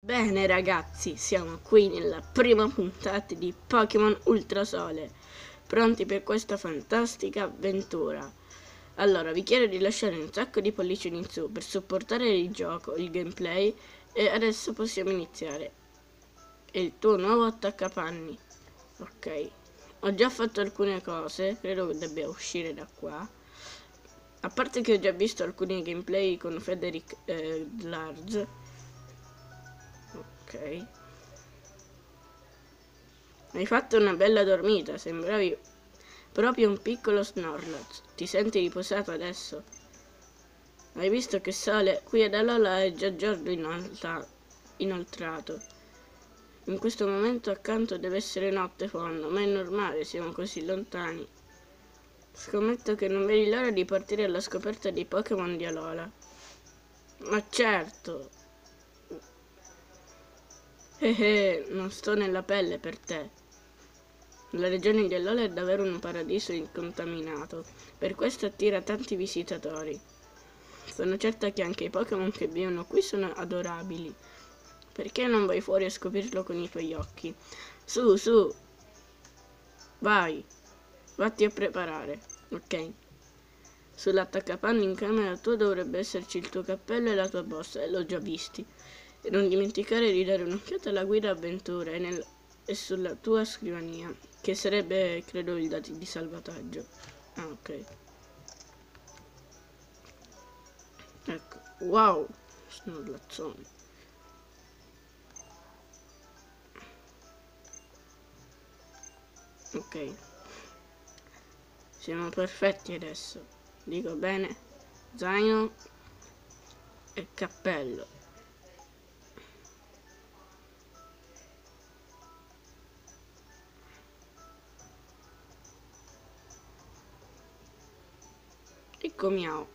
Bene ragazzi, siamo qui nella prima puntata di Pokémon Ultrasole, pronti per questa fantastica avventura. Allora, vi chiedo di lasciare un sacco di pollici in su per supportare il gioco, il gameplay e adesso possiamo iniziare. Il tuo nuovo attaccapanni. Ok, ho già fatto alcune cose, credo che debba uscire da qua. A parte che ho già visto alcuni gameplay con Frederick eh, Large Ok. Hai fatto una bella dormita, sembravi proprio un piccolo Snorlax. Ti senti riposato adesso? Hai visto che sale? Qui ad Alola è già giorno inoltra inoltrato. In questo momento accanto deve essere notte fondo, ma è normale, siamo così lontani. Scommetto che non vedi l'ora di partire alla scoperta dei Pokémon di Alola. Ma certo, eh eh, non sto nella pelle per te. La regione di Alola è davvero un paradiso incontaminato, per questo attira tanti visitatori. Sono certa che anche i Pokémon che vivono qui sono adorabili. Perché non vai fuori a scoprirlo con i tuoi occhi? Su, su! Vai! Vatti a preparare, ok? Sull'attaccapanni in camera tua dovrebbe esserci il tuo cappello e la tua borsa, e l'ho già visti. E non dimenticare di dare un'occhiata alla guida avventura e, nel, e, sulla tua scrivania, che sarebbe, credo, il dato di salvataggio. Ah, ok. Ecco, wow, snorlazzone. Ok. Siamo perfetti adesso. Dico bene. Zaino e cappello. Ecco miau.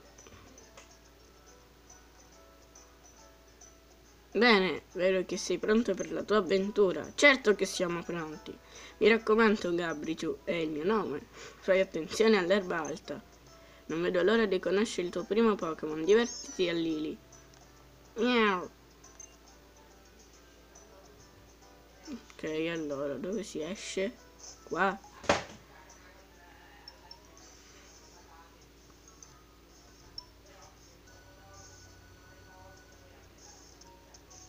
Bene, vedo che sei pronto per la tua avventura. Certo che siamo pronti. Mi raccomando, Gabrichu, è il mio nome. Fai attenzione all'erba alta. Non vedo l'ora di conoscere il tuo primo Pokémon. Divertiti a Lily. Miau. Ok, allora, dove si esce? Qua.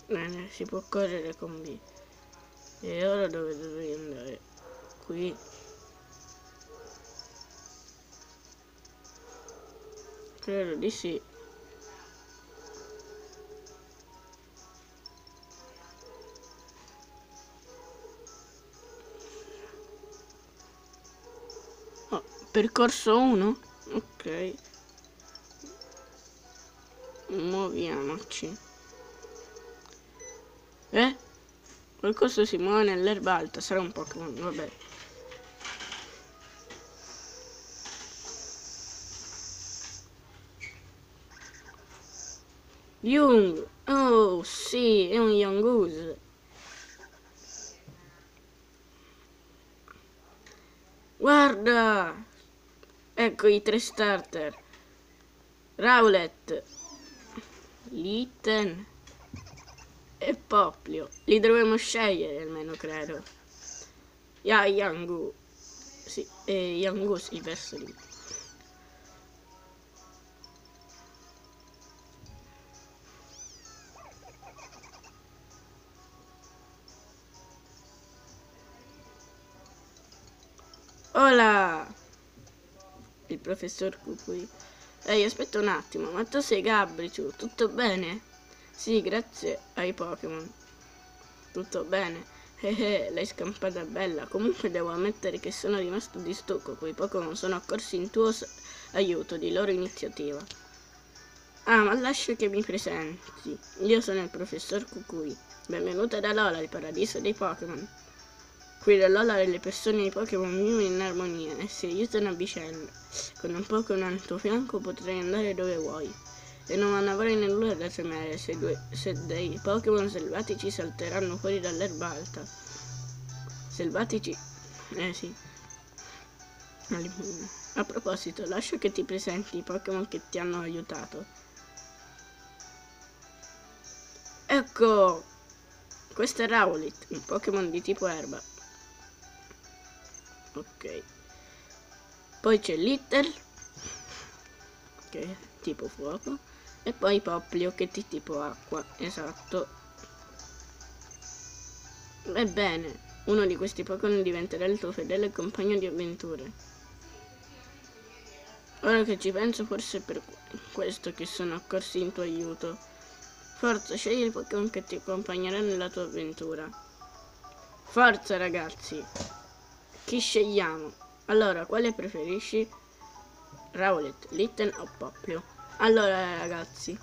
Bene, si può correre con B. E ora dove dovrei andare? Qui. Credo di sì. Oh, percorso 1? Ok. Muoviamoci. Eh? Qualcosa si muove nell'erba alta, sarà un Pokémon, vabbè. Jung! Oh, sì, è un Yongoose. Guarda! Ecco i tre starter. Rowlet. Litten e Poplio. Li dovremmo scegliere almeno, credo. Ya, Yangu. Sì, e Yangu si verso lì. Hola! Il professor Kukui. Ehi, aspetta un attimo, ma tu sei Gabrichu, tutto bene? Sì, grazie ai Pokémon. Tutto bene. Eh eh, l'hai scampata bella. Comunque devo ammettere che sono rimasto di stucco. Quei Pokémon sono accorsi in tuo aiuto, di loro iniziativa. Ah, ma lascia che mi presenti. Io sono il professor Kukui. Benvenuta da Lola, il paradiso dei Pokémon. Qui da Lola le persone e Pokémon vivono in armonia e si aiutano a vicenda. Con un Pokémon al tuo fianco potrai andare dove vuoi e non avrai nulla da temere se, due, se dei Pokémon selvatici salteranno fuori dall'erba alta. Selvatici? Eh sì. A proposito, lascio che ti presenti i Pokémon che ti hanno aiutato. Ecco! Questo è Rowlet, un Pokémon di tipo erba. Ok. Poi c'è Little, che è tipo fuoco. E poi Poplio, che di tipo acqua. Esatto. Ebbene, uno di questi Pokémon diventerà il tuo fedele compagno di avventure. Ora che ci penso, forse è per questo che sono accorsi in tuo aiuto. Forza, scegli il Pokémon che ti accompagnerà nella tua avventura. Forza, ragazzi! Chi scegliamo? Allora, quale preferisci? Rowlet, Litten o Poplio? Allora, ragazzi.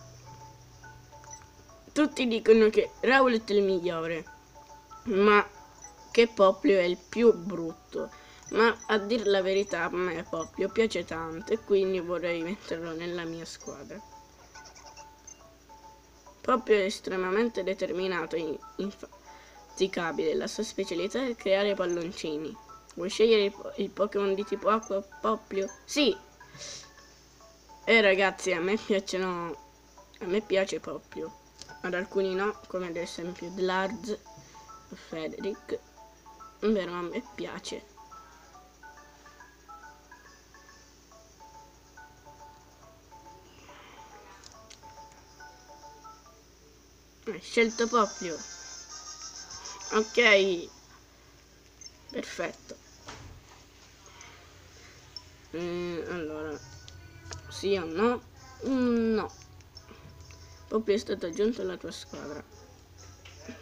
Tutti dicono che Rowlet è il migliore. Ma che Poplio è il più brutto. Ma a dire la verità a me Poplio piace tanto e quindi vorrei metterlo nella mia squadra. Poplio è estremamente determinato e infaticabile. La sua specialità è creare palloncini. Vuoi scegliere il, il Pokémon di tipo acqua Poplio? Sì! Eh ragazzi, a me piacciono... A me piace Poplio. Ad alcuni no, come ad esempio Dlarz, Frederick. Vero, a me piace. Scelto Poplio. Ok. Perfetto. Eh, allora. Sì o no? Mm, no. Poplio è stato aggiunto alla tua squadra.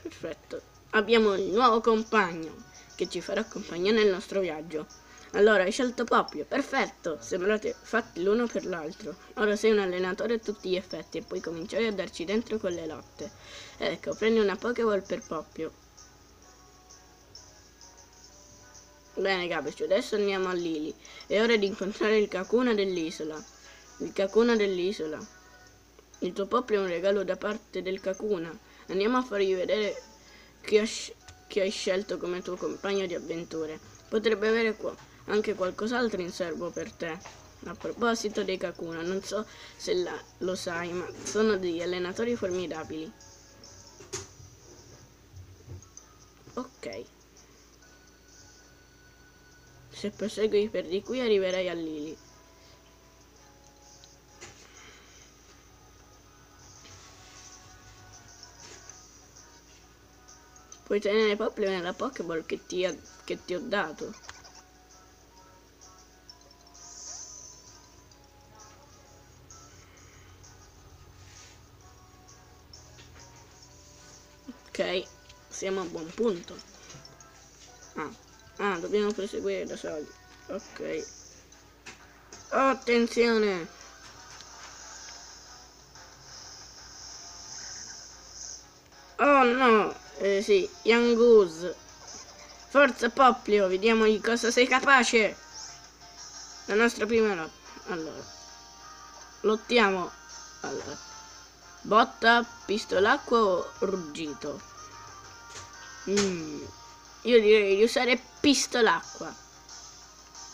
Perfetto. Abbiamo il nuovo compagno che ci farà compagnia nel nostro viaggio. Allora, hai scelto Poplio, perfetto, sembrate fatti l'uno per l'altro. Ora sei un allenatore a tutti gli effetti e puoi cominciare a darci dentro con le lotte. Ecco, prendi una Pokéball per Poplio. Bene Gabici, adesso andiamo a Lili. È ora di incontrare il Kakuna dell'isola. Il Kakuna dell'isola. Il tuo Poplio è un regalo da parte del Kakuna. Andiamo a fargli vedere chi, chi hai scelto come tuo compagno di avventure. Potrebbe avere qua anche qualcos'altro in serbo per te. A proposito dei Kakuna, non so se la, lo sai, ma sono degli allenatori formidabili. Ok. Se prosegui per di qui arriverai a Lili. Puoi tenere proprio nella Pokéball che che ti ho dato. Ok, siamo a buon punto. Ah, ah dobbiamo proseguire da soli. Ok. Attenzione! Oh no! Eh, sì, Young Goose. Forza Poplio, vediamo di cosa sei capace. La nostra prima lotta. Allora. Lottiamo. Allora. Botta, pistolacqua o ruggito? Mm, io direi di usare pistolacqua.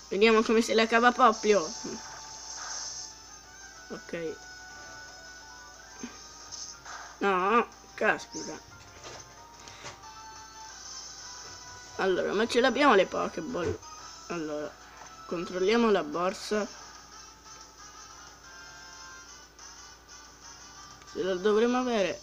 Vediamo come se la cava Poplio. Ok. No, caspita. Allora, ma ce l'abbiamo le Pokéball. Allora, controlliamo la borsa. Ce la dovremmo avere.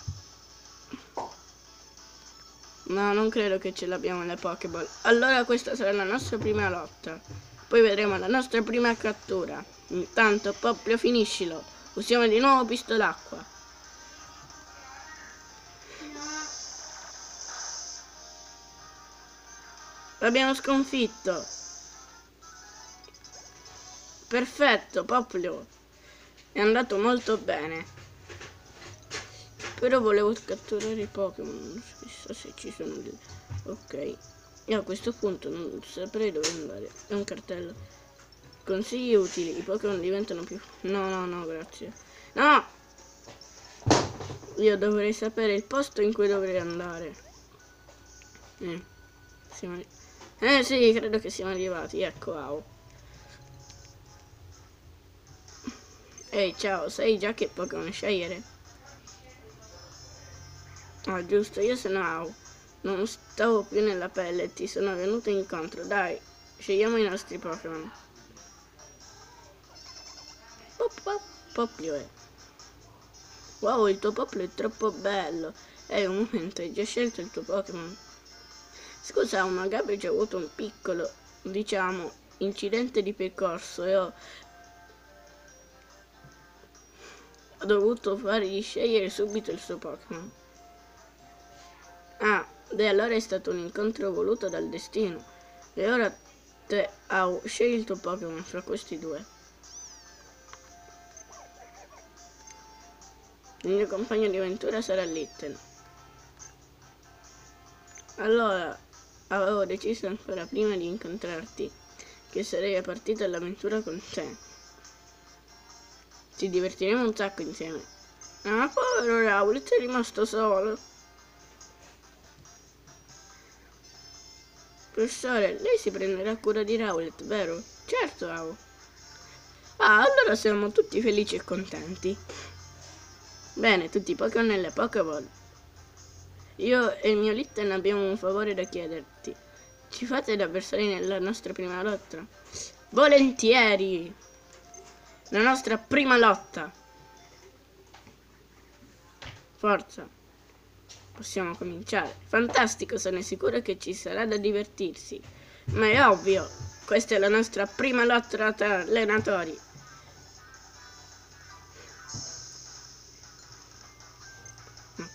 No, non credo che ce l'abbiamo le Pokéball. Allora questa sarà la nostra prima lotta. Poi vedremo la nostra prima cattura. Intanto, Poplio, finiscilo. Usiamo di nuovo pistolacqua. L'abbiamo sconfitto. Perfetto, Poplio. È andato molto bene. Però volevo catturare i Pokémon, non so se ci sono lì. Ok. E a questo punto non saprei dove andare. È un cartello. Consigli utili, i Pokémon diventano più... No, no, no, grazie. No! Io dovrei sapere il posto in cui dovrei andare. Eh, siamo... eh sì, credo che siamo arrivati. Ecco, wow. Ehi, ciao, sai già che Pokémon scegliere? Ah, giusto, io sono Au. non stavo più nella pelle ti sono venuto incontro. Dai, scegliamo i nostri Pokémon. Pop, pop, Poplio è. Wow, il tuo Poplio è troppo bello. Ehi, un momento, hai già scelto il tuo Pokémon? Scusa, ma Gabriel ha avuto un piccolo, diciamo, incidente di percorso e ho ho dovuto fargli scegliere subito il suo Pokémon. Ah, e allora è stato un incontro voluto dal destino. E ora te, il tuo Pokémon fra questi due. Il mio compagno di avventura sarà Litten. Allora, avevo deciso ancora prima di incontrarti che sarei partito all'avventura con te. Ci divertiremo un sacco insieme. Ah, povero Raul, sei rimasto solo. Professore, lei si prenderà cura di Rowlet, vero? Certo, Au. Ah, allora siamo tutti felici e contenti. Bene, tutti i Pokémon nelle Pokéball. Io e il mio Litten abbiamo un favore da chiederti. Ci fate da avversari nella nostra prima lotta? Volentieri! la nostra prima lotta. Forza. Possiamo cominciare. Fantastico, sono sicuro che ci sarà da divertirsi. Ma è ovvio, questa è la nostra prima lotta tra allenatori.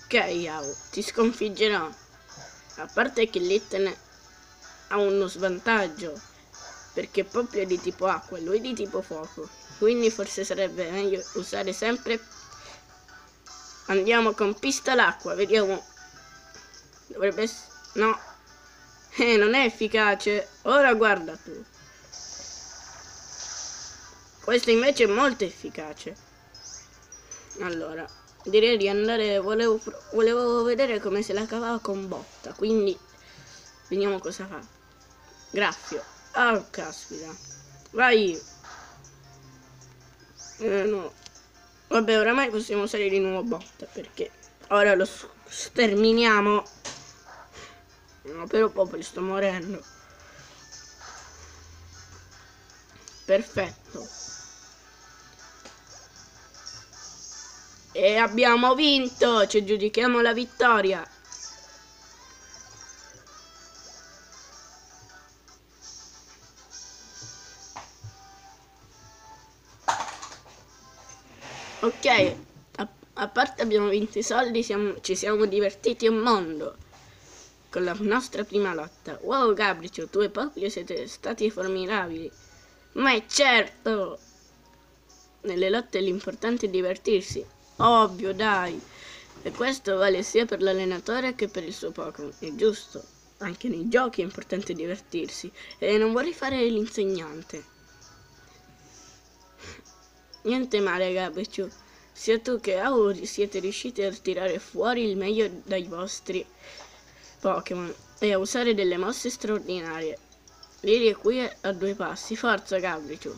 Ok, Yao, ti sconfiggerò. A parte che Litten ha uno svantaggio, perché proprio è di tipo acqua e lui è di tipo fuoco. Quindi forse sarebbe meglio usare sempre... Andiamo con pistola acqua, vediamo. Dovrebbe essere... No. Eh, non è efficace. Ora guarda tu. Questo invece è molto efficace. Allora, direi di andare... Volevo, volevo vedere come se la cavava con botta, quindi... Vediamo cosa fa. Graffio. Oh, caspita. Vai. Eh, no. Vabbè, oramai possiamo salire di nuovo botta perché ora lo sterminiamo. No, però proprio sto morendo. Perfetto. E abbiamo vinto! Ci giudichiamo la vittoria. Ok, a, a, parte abbiamo vinto i soldi, siamo, ci siamo divertiti un mondo con la nostra prima lotta. Wow, Gabricio, tu e Poplio siete stati formidabili. Ma è certo! Nelle lotte l'importante è divertirsi. Ovvio, dai. E questo vale sia per l'allenatore che per il suo Pokémon. È giusto. Anche nei giochi è importante divertirsi. E non vorrei fare l'insegnante. Niente male, Gabricio. Sia tu che Auri siete riusciti a tirare fuori il meglio dai vostri Pokémon e a usare delle mosse straordinarie. Lily è qui a due passi. Forza, Gabricio.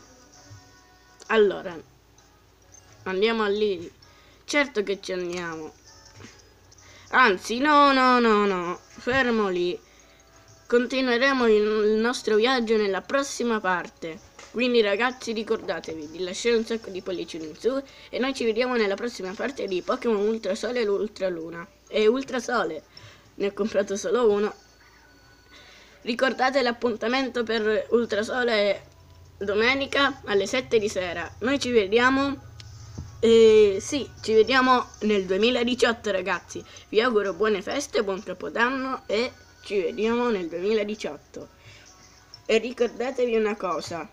Allora, andiamo a Lily. Certo che ci andiamo. Anzi, no, no, no, no. Fermo lì. Continueremo il nostro viaggio nella prossima parte. Quindi ragazzi ricordatevi di lasciare un sacco di pollicioni in su e noi ci vediamo nella prossima parte di Pokémon Ultrasole e l'Ultraluna. E Ultrasole, ne ho comprato solo uno. Ricordate l'appuntamento per Ultrasole domenica alle 7 di sera. Noi ci vediamo... Eh, sì, ci vediamo nel 2018 ragazzi. Vi auguro buone feste, buon capodanno e ci vediamo nel 2018. E ricordatevi una cosa,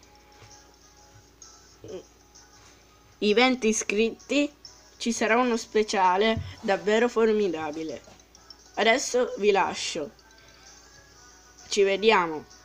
i 20 iscritti ci sarà uno speciale davvero formidabile. Adesso vi lascio. Ci vediamo.